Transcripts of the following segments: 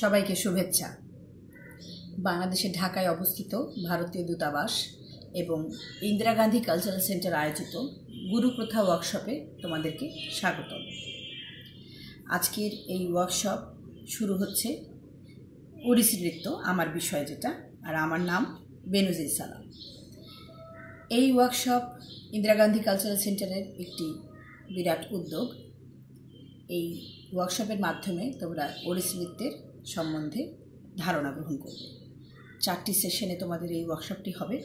সবাইকে শুভেচ্ছা। বাংলাদেশের ঢাকায় অবস্থিত ভারতীয় দূতাবাস এবং ইন্দিরা গান্ধী কালচারাল সেন্টার আয়োজিত গুরুপ্রথা ওয়ার্কশপে তোমাদেরকে স্বাগত আজকের এই ওয়ার্কশপ শুরু হচ্ছে ওড়িশি নৃত্য, আমার বিষয় যেটা, আর আমার নাম বেনুজির সালাম। এই ওয়ার্কশপ ইন্দিরা গান্ধী কালচারাল সেন্টারের একটি বিরাট উদ্যোগ। এই ওয়ার্কশপের মাধ্যমে তোমরা ওড়িশি নৃত্যের সম্বন্ধে ধারণা গ্রহণ করবে। চারটি সেশনে তোমাদের এই ওয়ার্কশপটি হবে।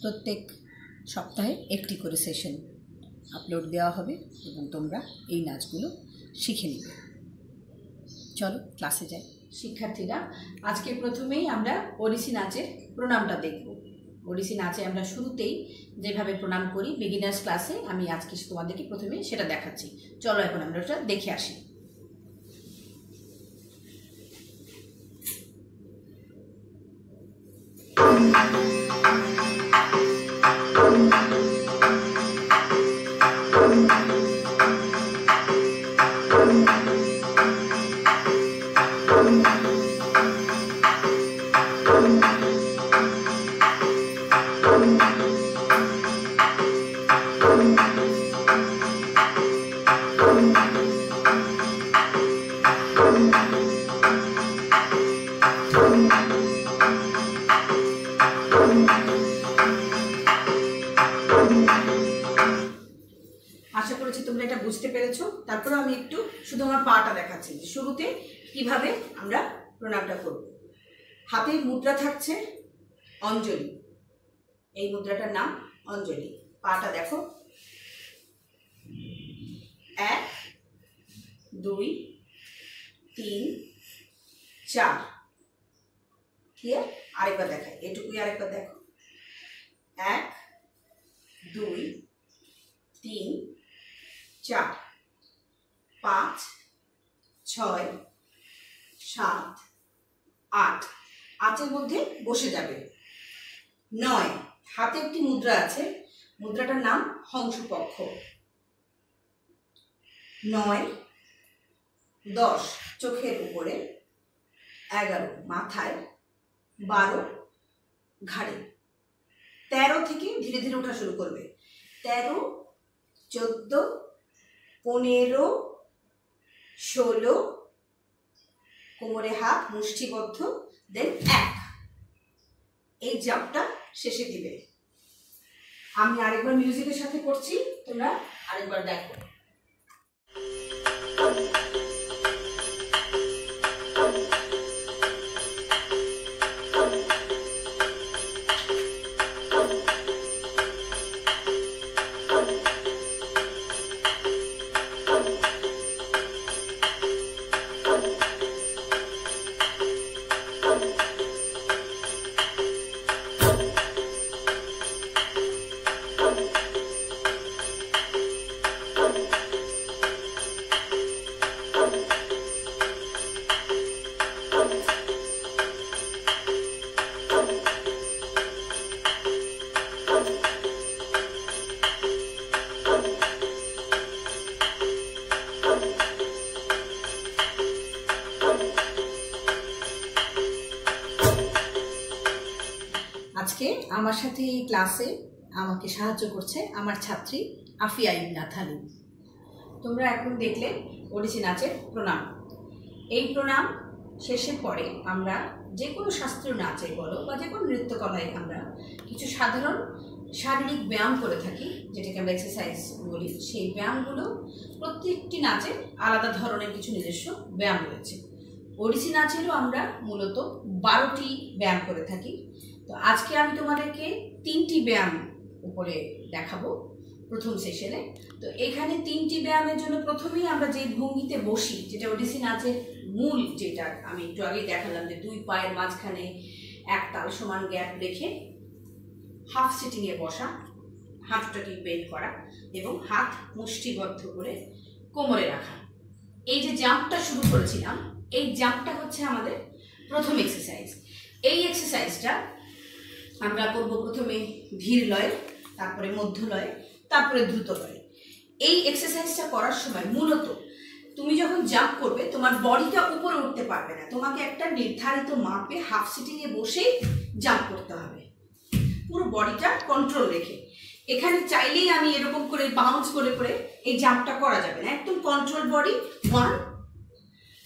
প্রত্যেক সপ্তাহে একটি করে সেশন আপলোড দেওয়া হবে এবং তোমরা এই নাচগুলো শিখে নিবে। চলো ক্লাসে যাই। শিক্ষার্থীরা, আজকে প্রথমেই আমরা ওড়িশি নাচের প্রণামটা দেখব। ওড়িশি নাচে আমরা শুরুতেই যেভাবে প্রণাম করি বিগিনার্স ক্লাসে আমি আজকে তোমাদেরকে প্রথমে সেটা দেখাচ্ছি। চলো এখন আমরা ওটা দেখে আসি। Bye. তারপরে আমি একটু শুধু আমার পাটা দেখাচ্ছি যে শুরুতে কীভাবে আমরা প্রণামটা করব। হাতে মুদ্রা থাকছে অঞ্জলি। এই মুদ্রাটার নাম অঞ্জলি। পাটা দেখো। এক, দুই, তিন, চার। ক্লিয়ার আরেকবার দেখাই। এটুকুই আরেকবার দেখো। এক, দুই, তিন, চার। পাঁচ, ছয়, সাত, আট। আটের মধ্যে বসে যাবে। নয়, হাতে একটি মুদ্রা আছে। মুদ্রাটার নাম হংসপক্ষ। নয়, দশ, চোখের উপরে। এগারো, মাথায়। বারো, ঘাড়ে। তেরো থেকে ধীরে ধীরে ওঠা শুরু করবে। তেরো, চোদ্দ, পনেরো ষোলো, কোমরে হাত মুষ্টিবদ্ধ দেন এক। এই জাপটা শেষে দিবে। আমি আরেকবার মিউজিকের সাথে করছি, তোমরা আরেকবার দেখো। আজকে আমার সাথে এই ক্লাসে আমাকে সাহায্য করছে আমার ছাত্রী আফিয়া ইবনা থালিম তোমরা এখন দেখলে ওড়িশি নাচের প্রণাম। এই প্রণাম শেষের পরে আমরা যে কোনো শাস্ত্রীয় নাচে বলো বা যে কোনো নৃত্যকলায় আমরা কিছু সাধারণ শারীরিক ব্যায়াম করে থাকি, যেটাকে আমরা এক্সারসাইজ বলি। সেই ব্যায়ামগুলো প্রত্যেকটি নাচে আলাদা ধরনের কিছু নিজস্ব ব্যায়াম রয়েছে। ওড়িশি নাচেরও আমরা মূলত বারোটি ব্যায়াম করে থাকি। তো আজকে আমি তোমাদেরকে তিনটি ব্যায়াম উপরে দেখাবো প্রথম সেশনে তো এখানে তিনটি ব্যায়ামের জন্য প্রথমেই আমরা যে ভঙ্গিতে বসি, যেটা ওডিসি নাচের মূল যেটা, আমি একটু আগেই দেখালাম যে দুই পায়ের মাঝখানে এক তাল সমান গ্যাপ রেখে হাফ সিটিংয়ে বসা, হাতটাকে বেন্ড করা এবং হাত মুষ্টিবদ্ধ করে কোমরে রাখা। এই যে জাম্পটা শুরু করেছিলাম, এই জাম্পটা হচ্ছে আমাদের প্রথম এক্সারসাইজ এই এক্সারসাইজটা আমরা করব প্রথমে ধীর লয়, তারপরে মধ্য লয়, তারপরে দ্রুত লয়। এই এক্সারসাইজটা করার সময় মূলত তুমি যখন জাম্প করবে, তোমার বডিটা উপরে উঠতে পারবে না। তোমাকে একটা নির্ধারিত মাপে হাফ সিটিংয়ে বসেই জাম্প করতে হবে। পুরো বডিটা কন্ট্রোল রেখে। এখানে চাইলেই আমি এরকম করে বাউন্স করে করে এই জাম্পটা করা যাবে না। একদম কন্ট্রোল বডি ওয়ান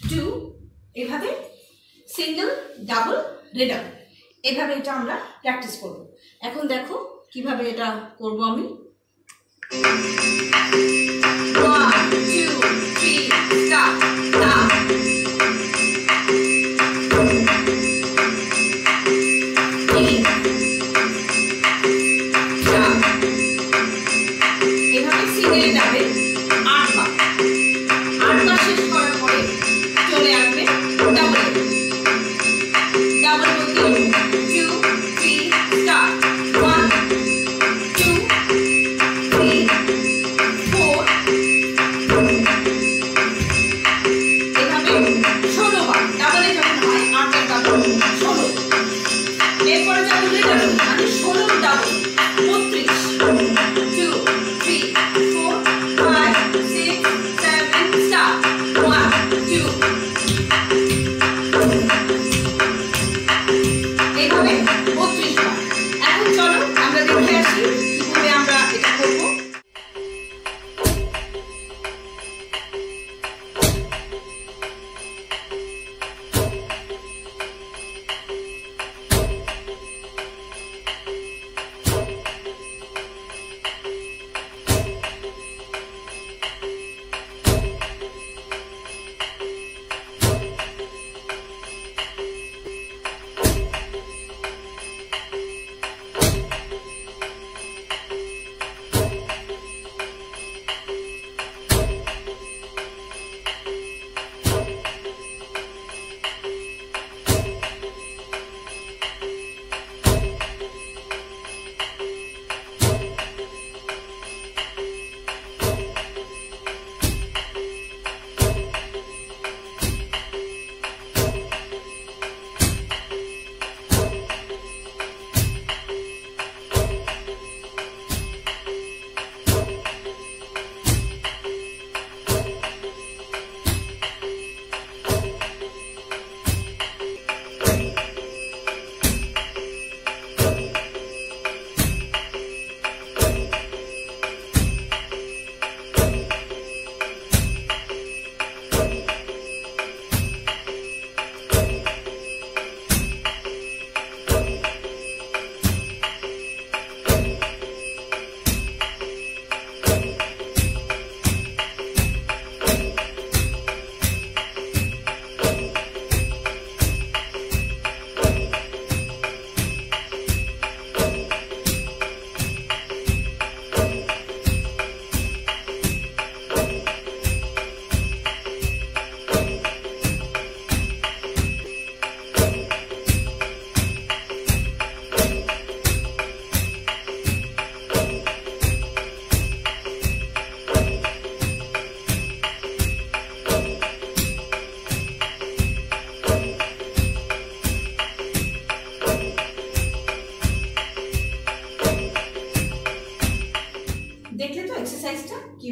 টু এভাবে সিঙ্গেল ডাবল রেডাবল এভাবে এটা আমরা প্র্যাকটিস করব এখন দেখো কীভাবে এটা করব আমি One.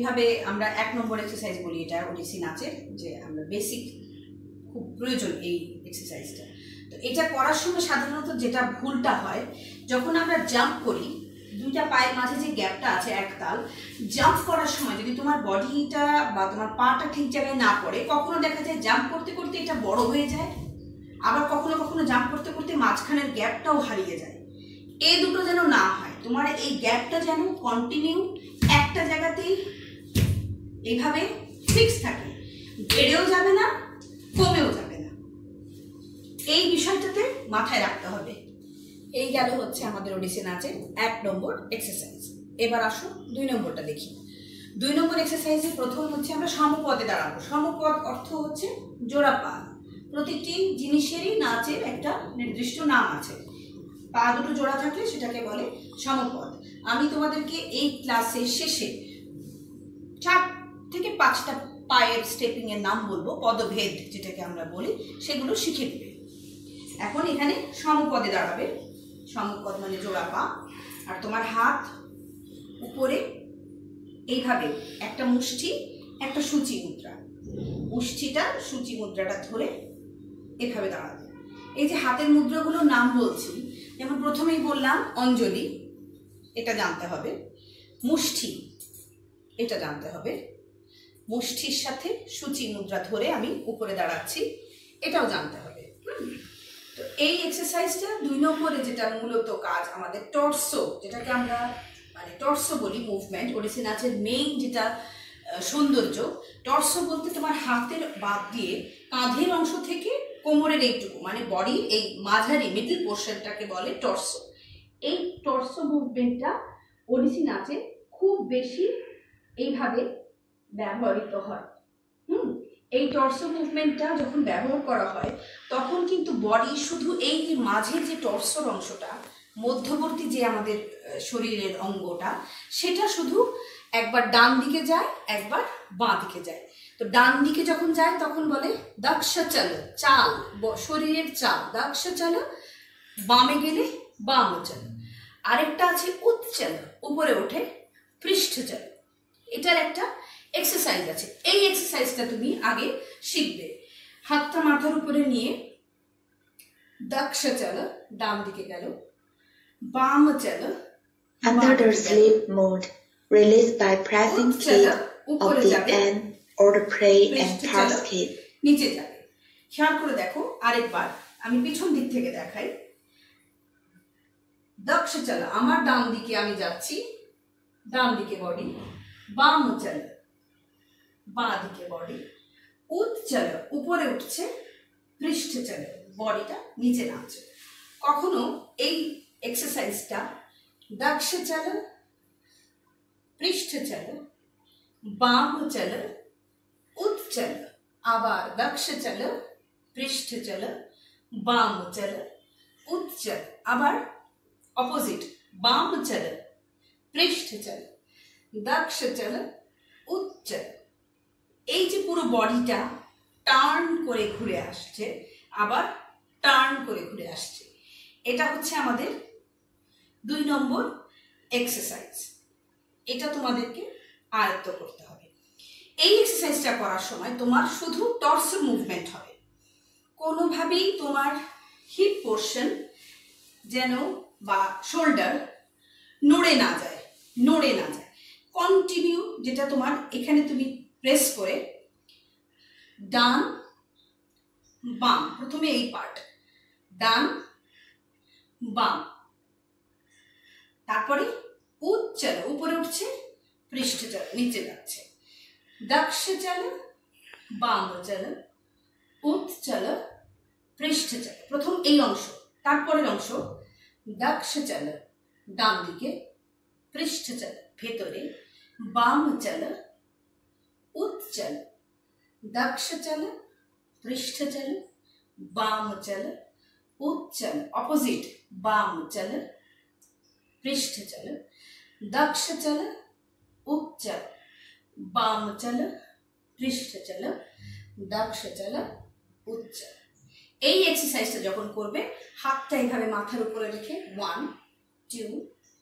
কীভাবে আমরা এক নম্বর এক্সারসাইজ বলি এটা ওডিসি নাচের, যে আমরা বেসিক খুব প্রয়োজন এই এক্সারসাইজটা তো এটা করার সময় সাধারণত যেটা ভুলটা হয়, যখন আমরা জাম্প করি, দুইটা পায়ের মাঝে যে গ্যাপটা আছে এক তাল জাম্প করার সময় যদি তোমার বডিটা বা তোমার পাটা ঠিক জায়গায় না পড়ে, কখনো দেখা যায় জাম্প করতে করতে এটা বড় হয়ে যায়, আবার কখনো কখনো জাম্প করতে করতে মাঝখানের গ্যাপটাও হারিয়ে যায়। এই দুটো যেন না হয়, তোমার এই গ্যাপটা যেন কন্টিনিউ একটা জায়গাতেই এইভাবে ফিক্স থাকে। বেড়েও যাবে না, কমেও যাবে না। এই বিষয়টাতে মাথায় রাখতে হবে। এই গেল হচ্ছে আমাদের ওডিসি নাচের এক নম্বর এক্সারসাইজ এবার আসো দুই নম্বরটা দেখি। দুই নম্বর এক্সারসাইজে প্রথম হচ্ছে আমরা সমপদে দাঁড়াবো। সমপদ অর্থ হচ্ছে জোড়া পা। প্রতিটি জিনিসেরই নাচের একটা নির্দিষ্ট নাম আছে। পা দুটো জোড়া থাকলে সেটাকে বলে সমপদ। আমি তোমাদেরকে এই ক্লাসের শেষে চার থেকে পাঁচটা পায়ের স্টেপিং এর নাম বলব, পদভেদ যেটাকে আমরা বলি, সেগুলো শিখে নেবে। এখন এখানে সমপদে দাঁড়াবে। সমপদ মানে জোড়া পা। আর তোমার হাত উপরে এইভাবে একটা মুষ্টি, একটা সূচি মুদ্রা। মুষ্টিটা, সূচি মুদ্রাটা ধরে এভাবে দাঁড়াবে। এই যে হাতের মুদ্রাগুলোর নাম বলছি, যেমন প্রথমেই বললাম অঞ্জলি, এটা জানতে হবে। মুষ্টি, এটা জানতে হবে। মুষ্টির সাথে সূচি মুদ্রা ধরে আমি উপরে দাঁড়াচ্ছি, এটাও জানতে হবে। তো এই এক্সারসাইজটা দুই নম্বরে যেটা মূলত কাজ, আমাদের টর্সো যেটাকে আমরা মানে টর্সো বলি মুভমেন্ট ওডিসি নাচের মেইন যেটা সৌন্দর্য টর্সো বলতে তোমার হাতের বাদ দিয়ে কাঁধের অংশ থেকে কোমরের এইটুকু মানে বডি এই মাঝারি মিডল পোর্শনটাকে বলে টর্সো এই টর্সো মুভমেন্টটা ওডিসি নাচে খুব বেশি এইভাবে ব্যবহৃত হয়। হুম? এই টর্সো মুভমেন্টটা যখন ব্যবহার করা হয়, তখন কিন্তু বডি শুধু এই যে মাঝে যে টর্সোর অংশটা, মধ্যবর্তী যে আমাদের শরীরের অঙ্গটা, সেটা শুধু একবার ডান দিকে যায়, একবার বাঁ দিকে যায়। তো ডান দিকে যখন যায়, তখন বলে দক্ষ চল চাল শরীরের চাল দক্ষ চল বামে গেলে বাম চল আরেকটা আছে উচ্চল, উপরে ওঠে পৃষ্ঠ চল এটার একটা এক্সারসাইজ আছে। এই এক্সারসাইজটা তুমি আগে শিখবে। হাতটা মাথার উপরে নিয়ে দক্ষ চল ডান দিকে গেল বাম চল the sleep mode, release by pressing key of the end or the play and pass key. নিচে যাবে। খেয়াল করে দেখো আরেকবার। আমি পিছন দিক থেকে দেখাই। দক্ষ চল আমার ডান দিকে আমি যাচ্ছি। ডান দিকে বডি বাম চল। বাঁ দিকে বডি। উত চল, উপরে উঠছে, পৃষ্ঠ চল, বডিটা নিচে নামছে। কখনো এই এক্সারসাইজটা দক্ষ চল, পৃষ্ঠ চল, বাম চল উত চল, আবার দক্ষ চল, পৃষ্ঠ চল, বাম চল উত চল, আবার অপোজিট বাম চল, পৃষ্ঠ চল দক্ষ চল উত চল এই যে পুরো বডিটা টার্ন করে ঘুরে আসছে, আবার টার্ন করে ঘুরে আসছে। এটা হচ্ছে আমাদের দুই নম্বর এক্সারসাইজ এটা তোমাদেরকে আয়ত্ত করতে হবে। এই এক্সারসাইজটা করার সময় তোমার শুধু টর্স মুভমেন্ট হবে। কোনোভাবেই তোমার হিপ পোর্শন যেন বা শোল্ডার নড়ে না যায়, নড়ে না যায়। কন্টিনিউ যেটা তোমার এখানে তুমি প্রেস করে ডান বাম প্রথমে এই পার্ট ডান বাম তারপরে উচ্চল উপরে উঠছে, পৃষ্ঠ চল, নিচে যাচ্ছে দক্ষ চল বাম চল উত চল পৃষ্ঠ চল, প্রথম এই অংশ, তারপরের অংশ দক্ষ চল ডান দিকে পৃষ্ঠ চল, ভেতরে বাম उत्चल दक्ष चल पृष्ठ चल बाम चल उच्चल ऑपोजिट बाम चल पृष्ठ चल दक्ष चल उच्चल बाम चल পৃষ্ঠ চল দক্ষ চল উচ্চ এই এক্সারসাইজটা যখন করবে, হাতটা এইভাবে মাথার উপরে রেখে one two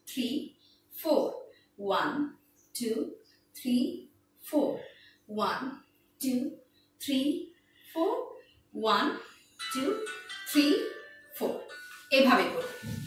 three four one two three four one two three four one two three four এভাবে করবে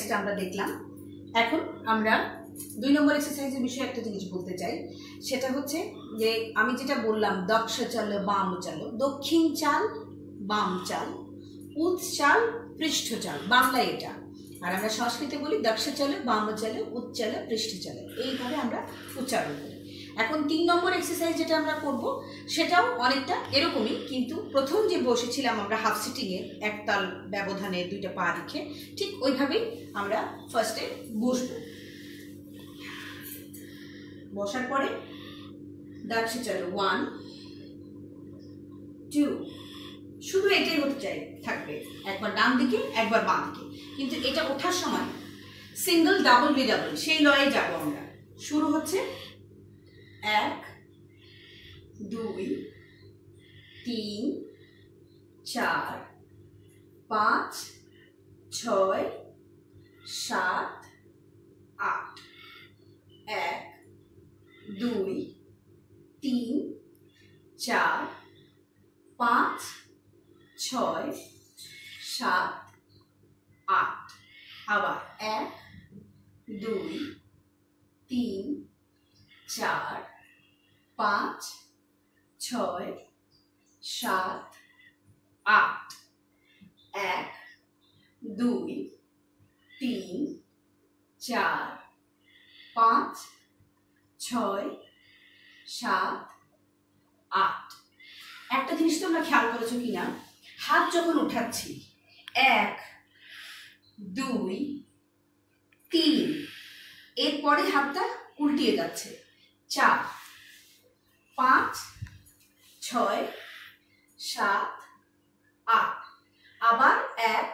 এক্সারসাইজটা আমরা দেখলাম। এখন আমরা দুই নম্বর এক্সারসাইজের বিষয়ে একটা জিনিস বলতে চাই। সেটা হচ্ছে যে আমি যেটা বললাম, দক্ষ চাল, বাম চাল। দক্ষিণ চাল, বাম চাল। উৎ চাল, পৃষ্ঠ চাল। বাংলা এটা। আর আমরা সংস্কৃতে বলি দক্ষ চলে, বাম চলে উচ্চালে পৃষ্ঠ চলে। এইভাবে আমরা উচ্চারণ করি। এখন তিন নম্বর এক্সারসাইজ যেটা আমরা করব, সেটাও অনেকটা এরকমই, কিন্তু প্রথম যে বসেছিলাম আমরা হাফ সিটিংয়ে একতাল ব্যবধানে দুইটা পা রেখে, ঠিক ওইভাবেই আমরা ফার্স্টে বসবো। বসার পরে দাঁড়ছে চলো ওয়ান টু শুধু এটাই হতে চাই, থাকবে। একবার ডান দিকে, একবার বাম দিকে। কিন্তু এটা ওঠার সময় সিঙ্গেল ডাবল বি ডাবল সেই লয়ে যাব আমরা। শুরু হচ্ছে এক, দুই, তিন, চার, পাঁচ, ছয়, সাত, আট। এক, দুই, তিন, চার, পাঁচ, ছয়, সাত, আট। আবার এক, দুই, তিন চার, পাঁচ, ছয়, সাত, আট, এক, দুই, তিন, চার, পাঁচ, ছয়, সাত, আট। একটা জিনিস তোমরা খেয়াল করেছ কিনা? হাত যখন উঠাচ্ছি, এক, দুই, তিন, এরপরে হাতটা উল্টিয়ে যাচ্ছে। চার। পাঁচ, ছয়, সাত, আট। আবার এক,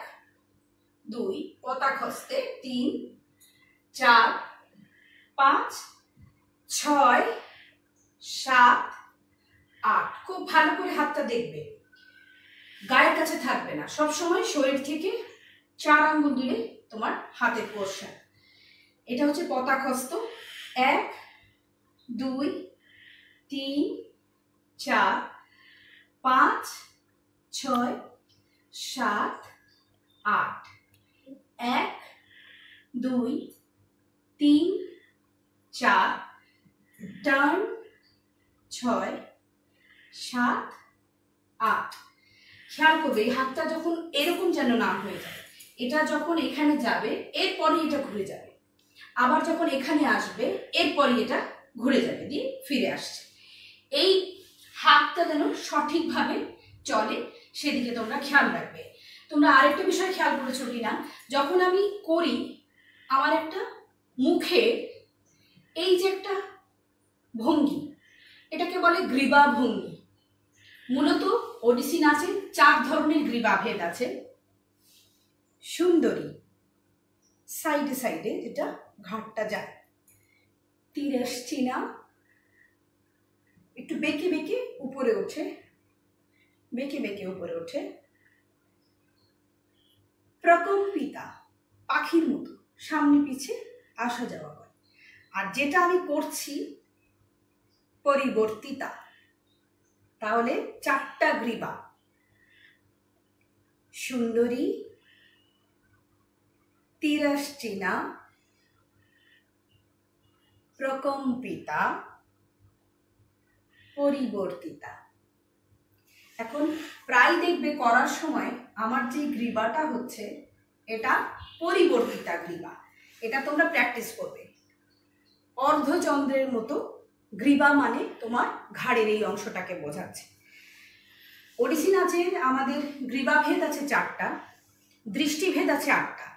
দুই পতা খসতে তিন, চার, পাঁচ, ছয়, সাত, আট। খুব ভালো করে হাতটা দেখবে। গায়ের কাছে থাকবে না। সব সময় শরীর থেকে চার আঙ্গুল দূরে তোমার হাতের পোর্শন এটা হচ্ছে পতাখস্ত। এক দুই, তিন, চার, পাঁচ, ছয়, সাত, আট। এক, দুই, তিন, চার। টার্ন ছয়, সাত, আট। খেয়াল করবে, এই হাতটা যখন এরকম যেন না হয়ে যায়, এটা যখন এখানে যাবে এরপরে এটা ঘুরে যাবে। আবার যখন এখানে আসবে এরপরে এটা ঘুরে যাবে দিয়ে ফিরে আসছে। এই হাতটা যেন সঠিকভাবে চলে, সেদিকে তোমরা খেয়াল রাখবে। তোমরা আরেকটা বিষয় খেয়াল করেছ কিনা? যখন আমি করি, আমার একটা মুখে এই যে একটা ভঙ্গি, এটাকে বলে গ্রীবা ভঙ্গি। মূলত ওডিসি নাচে চার ধরনের গ্রীবা ভেদ আছে। সুন্দরী, সাইডে সাইডে যেটা ঘাটটা যায়। তিরাস চিনা একটু বেঁকে বেঁকে উপরে ওঠে। বেঁকে বেঁকে উপরে ওঠে। প্রকম্পিতা, পাখির মতো, সামনে পিছে আসা যাওয়া করে। আর যেটা আমি করছি, পরিবর্তিতা। তাহলে চারটা গ্রীবা। সুন্দরী তিরশ্চিনা প্রকম্পিতা, পরিবর্তিতা। এখন প্রায় দেখবে করার সময় আমার যে গ্রীবাটা হচ্ছে, এটা পরিবর্তিতা গ্রীবা। এটা তোমরা প্র্যাকটিস করবে। অর্ধচন্দ্রের মতো গ্রীবা মানে তোমার ঘাড়ের এই অংশটাকে বোঝাচ্ছে। ওডিসি নাচের আমাদের গ্রীবাভেদ আছে চারটা, দৃষ্টিভেদ আছে আটটা।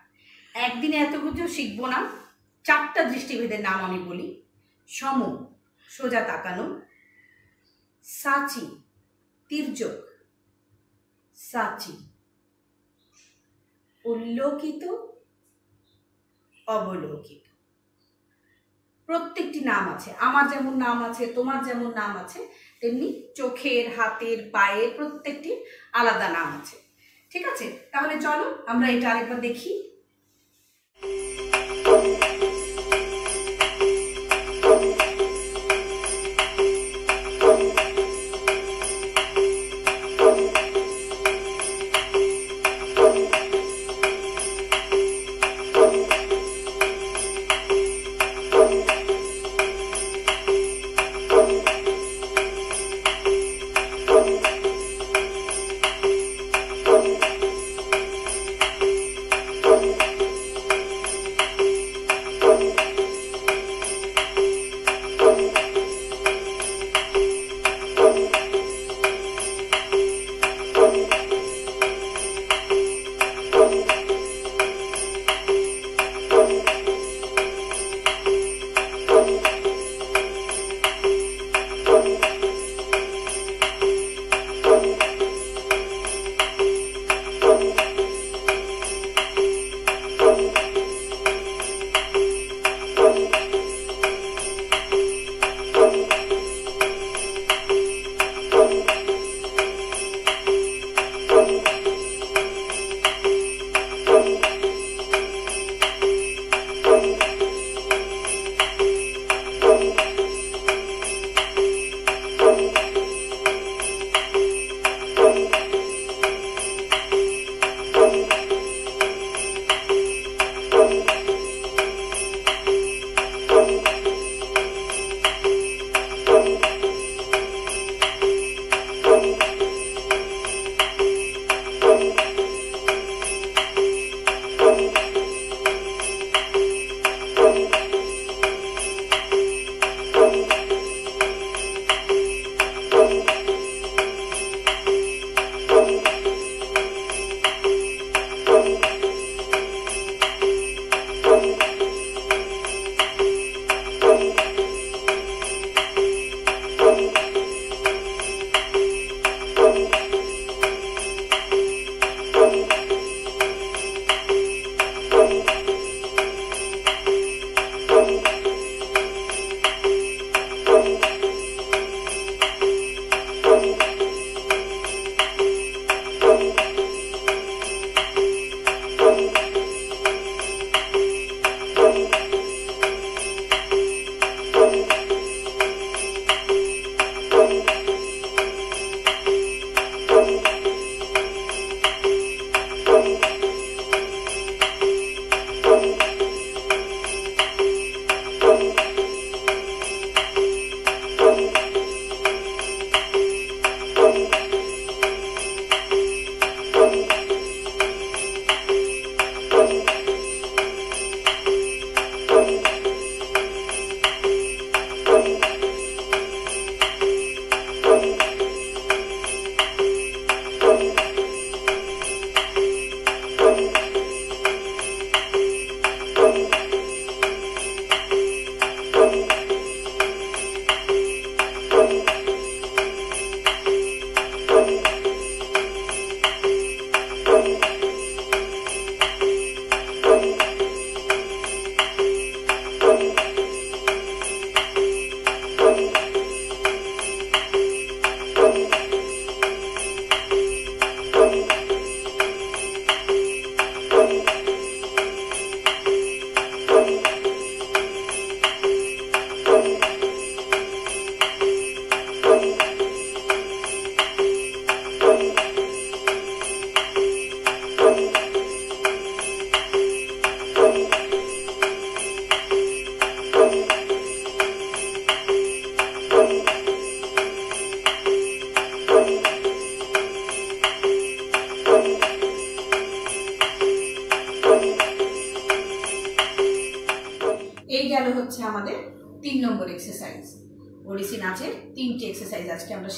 একদিনে এত কিছু শিখব না চারটা দৃষ্টিভেদের নাম আমি বলি। সম, সোজা তাকানো। সাচি, তির্যক। সাচি, উল্লোকিত, অবলোকিত। প্রত্যেকটি নাম আছে। আমার যেমন নাম আছে, তোমার যেমন নাম আছে, তেমনি চোখের, হাতের, পায়ের প্রত্যেকটি আলাদা নাম আছে। ঠিক আছে? তাহলে চলো আমরা এটা আরেকবার দেখি।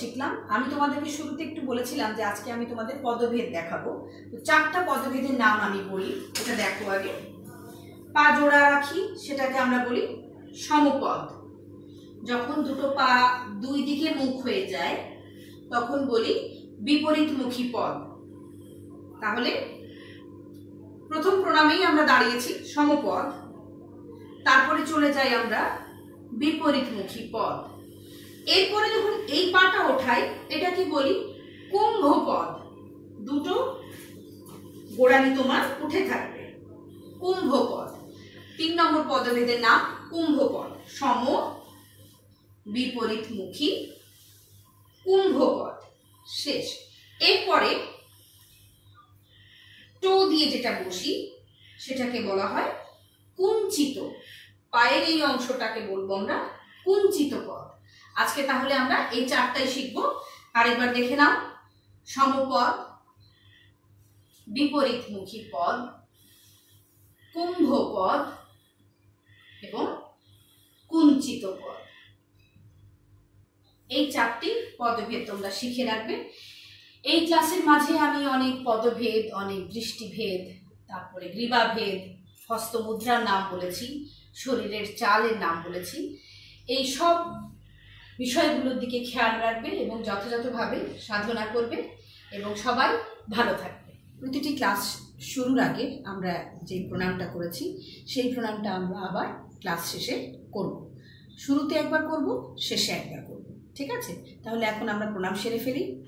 শিখলাম। আমি তোমাদেরকে শুরুতে একটু বলেছিলাম যে আজকে আমি তোমাদের পদভেদ দেখাবো। তো চারটা পদভেদের নাম আমি বলি, এটা দেখো আগে। পা জোড়া রাখি, সেটাকে আমরা বলি সমপদ। যখন দুটো পা দুই দিকে মুখ হয়ে যায়, তখন বলি বিপরীতমুখী পদ। তাহলে প্রথম প্রণামেই আমরা দাঁড়িয়েছি সমপদ। তারপরে চলে যাই আমরা বিপরীতমুখী পদ। এরপরে যখন এই পাটা ওঠাই এটাকে বলি? কুম্ভ পদ দুটো গোড়ালি তোমার উঠে থাকবে। কুম্ভ পদ তিন নম্বর পদভেদের নাম কুম্ভ পদ সম বিপরীতমুখী কুম্ভ পদ শেষ। এরপরে টো দিয়ে যেটা বসি, সেটাকে বলা হয় কুঞ্চিত। পায়ের এই অংশটাকে বলব আমরা কুঞ্চিত পদ। আজকে তাহলে আমরা এই চারটাই শিখব। আরেকবার দেখে নাও। সমপদ, বিপরীতমুখী পদ কুম্ভ পদ এবং কুঞ্চিত পদ। এই চারটি পদভেদ তোমরা শিখে রাখবে। এই ক্লাসের মাঝে আমি অনেক পদভেদ, অনেক দৃষ্টিভেদ, তারপরে গ্রীবাভেদ, হস্তমুদ্রার নাম বলেছি, শরীরের চালের নাম বলেছি। এই সব বিষয়গুলোর দিকে খেয়াল রাখবে এবং যথাযথভাবে সাধনা করবে এবং সবাই ভালো থাকবে। প্রতিটি ক্লাস শুরুর আগে আমরা যে প্রণামটা করেছি, সেই প্রণামটা আমরা আবার ক্লাস শেষে করব। শুরুতে একবার করব, শেষে একবার করব। ঠিক আছে? তাহলে এখন আমরা প্রণাম সেরে ফেলি।